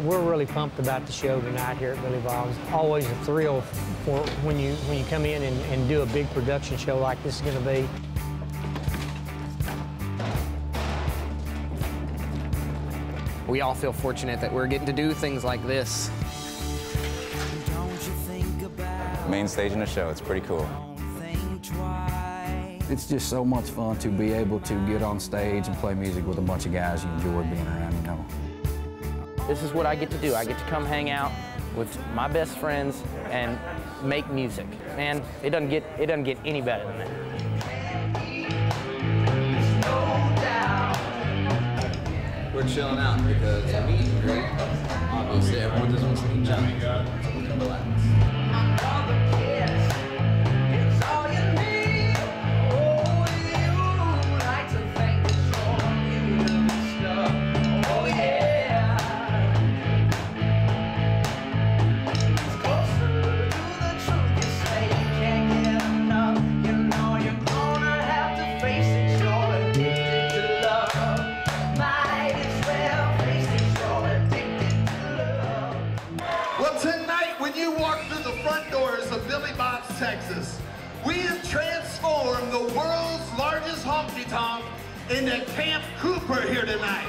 We're really pumped about the show tonight here at Billy Bob's. Always a thrill for when you when you come in and, and do a big production show like this is going to be. We all feel fortunate that we're getting to do things like this. Main stage in the show, it's pretty cool. It's just so much fun to be able to get on stage and play music with a bunch of guys you enjoy being around, you know. This is what I get to do. I get to come hang out with my best friends and make music. Man, it doesn't get it doesn't get any better than that. We're chilling out because a meet and greet, obviously everyone just wants to meet each other. We can relax. Honky tonk into Camp Cooper here tonight.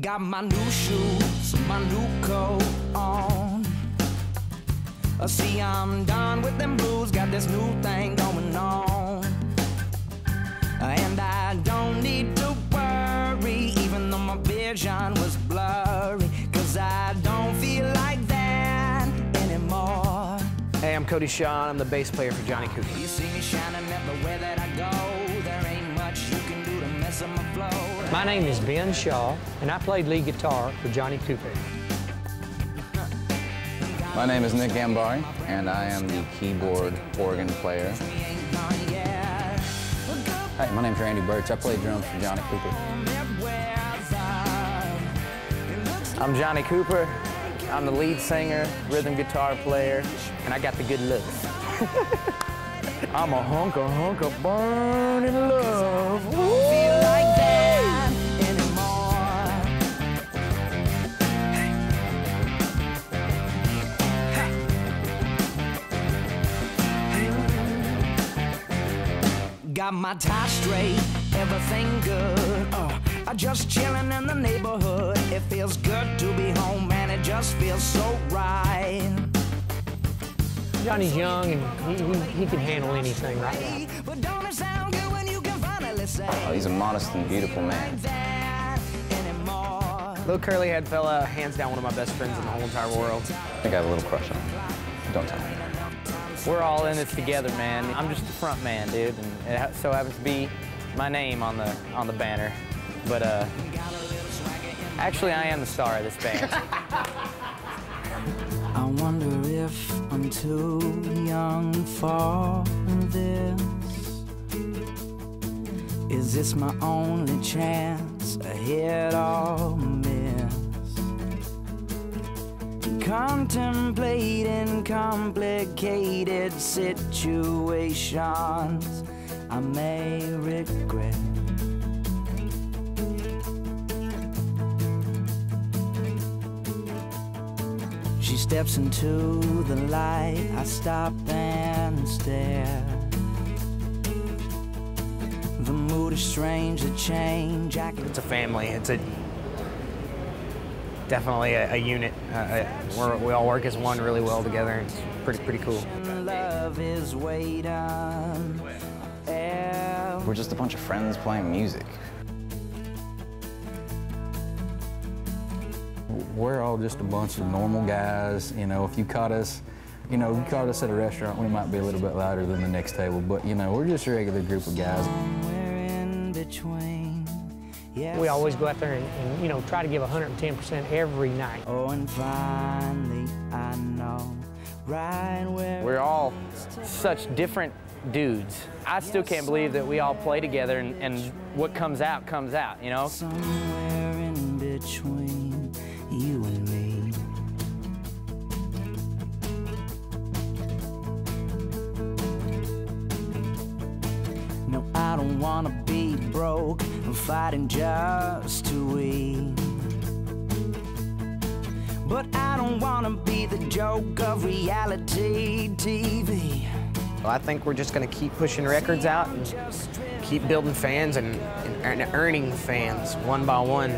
Got my new shoes, my new coat on. Uh, see, I'm done with them blues, got this new thing going on. Uh, and I don't need to worry, even though my vision was blurry, cause I don't feel like that anymore. Hey, I'm Cody Shaw. I'm the bass player for Johnny Cooper. You see me shining everywhere that I go, My name is Ben Shaw, and I played lead guitar for Johnny Cooper. My name is Nick Ghanbari, and I am the keyboard organ player. Hey, my name's Randy Birch. I play drums for Johnny Cooper. I'm Johnny Cooper. I'm the lead singer, rhythm guitar player, and I got the good looks. I'm a hunk of hunk of burning love. Got my tie straight, everything good. Uh, I just chillin' in the neighborhood. It feels good to be home, man. It just feels so right. Johnny's young, and he, he, he can handle anything right now. But don't it sound good when you can finally say Oh, he's a modest and beautiful man. Little curly head fella, hands down one of my best friends in the whole entire world. I think I have a little crush on him. Don't tell me. We're all in this together, man. I'm just the front man, dude, and it so happens to be my name on the on the banner. But uh, actually, I am the star of this band. I wonder if I'm too young for this. Is this my only chance? A hit Contemplating complicated situations I may regret. She steps into the light. I stop and stare. The mood is strange, the change. I can it's a family. It's a definitely a, a unit. Uh, uh, we're, we all work as one really well together. and It's pretty pretty cool. love is waiting. Yeah. We're just a bunch of friends playing music. We're all just a bunch of normal guys. You know, if you caught us, you know, you caught us at a restaurant, we might be a little bit louder than the next table. But, you know, we're just a regular group of guys. Somewhere in between. Yes. We always go out there and, and you know try to give 110% every night. Oh, and finally I know right where. We're all such different dudes. I still can't believe that we all play together and, and what comes out comes out. You know. Somewhere in between you and me. No, I don't wanna be broke and fighting just to. But I don't wanna be the joke of reality TV. I think we're just to keep pushing records out and keep building fans and, and earning fans one by one.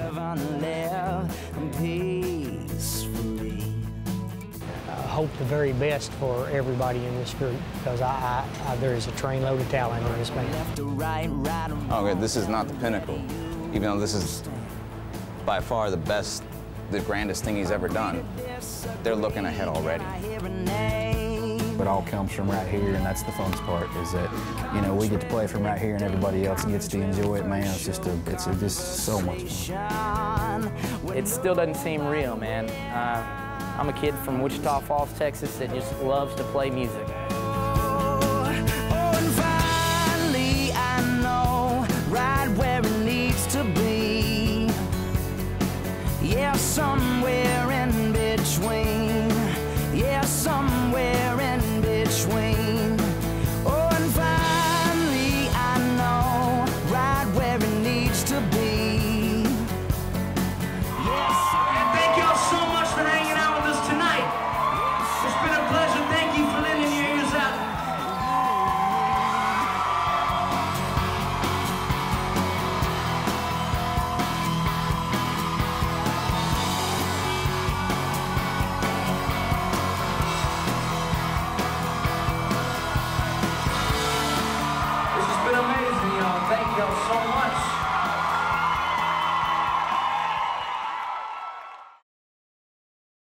Hope the very best for everybody in this group because I, I, I, there is a trainload of talent in this band. Okay, this is not the pinnacle, even though this is by far the best, the grandest thing he's ever done. They're looking ahead already. It all comes from right here, and that's the funnest part, is that, you know, we get to play from right here and everybody else gets to enjoy it, man. It's just, a, it's a, just so much fun. It still doesn't seem real, man. Uh, I'm a kid from Wichita Falls, Texas that just loves to play music.